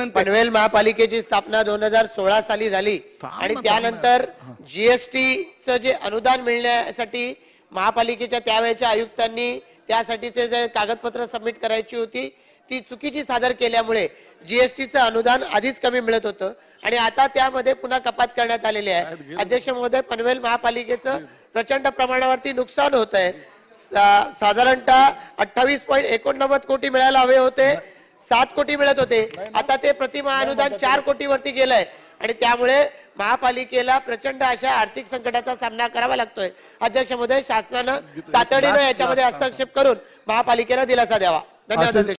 विनंती. पनवेल महापालिकेची स्थापना दोन हजार सोळा साली झाली. थांब आणि ना, त्यानंतर जीएसटीचं जे अनुदान मिळण्यासाठी महापालिकेच्या त्यावेळेच्या आयुक्तांनी त्यासाठीचे जे कागदपत्र सबमिट करायची होती ती चुकीची सादर केल्यामुळे जीएसटीचं अनुदान आधीच कमी मिळत होतं. आणि आता त्यामध्ये पुन्हा कपात करण्यात आलेली आहे. अध्यक्ष महोदय पनवेल महापालिकेचं प्रचंड प्रमाणावरती नुकसान होत आहे सा- साधारणतः अठ्ठावीस पॉईंट एकोणनव्वद कोटी मिळायला हवे होते. सात कोटी मिळत होते. आता ते प्रतिमा अनुदान चार कोटी वरती गेलंय. आणि त्यामुळे महापालिकेला प्रचंड अशा आर्थिक संकटाचा सामना करावा लागतोय. अध्यक्ष महोदय शासनानं तातडीनं याच्यामध्ये हस्तक्षेप करून महापालिकेला दिलासा द्यावा. धन्यवाद